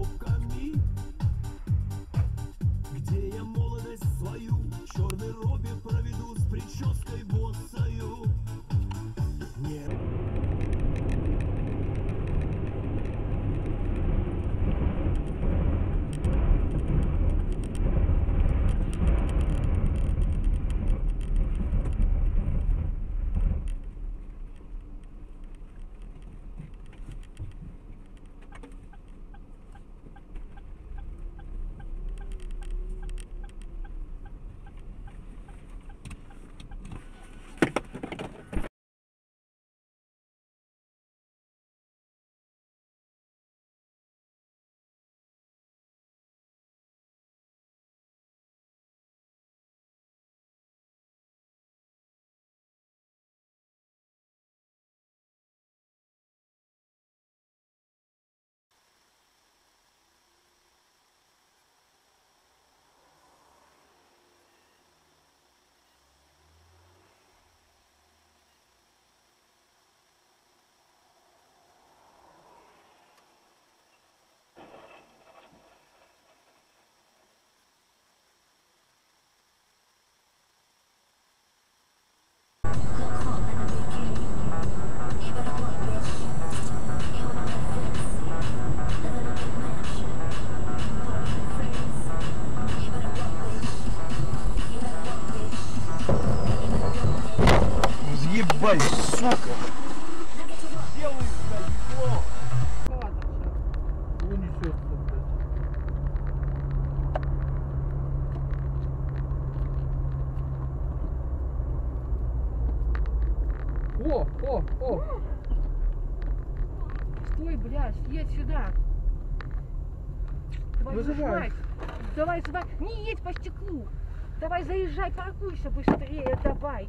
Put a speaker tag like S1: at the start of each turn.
S1: broken. Давай, сука! Делай, блядь,
S2: Ну несет, блядь. О, о, о! Стой, блядь, едь сюда! Давай Вызывай. Давай, давай! Не едь по стеклу! Давай, заезжай, паркуйся быстрее, давай!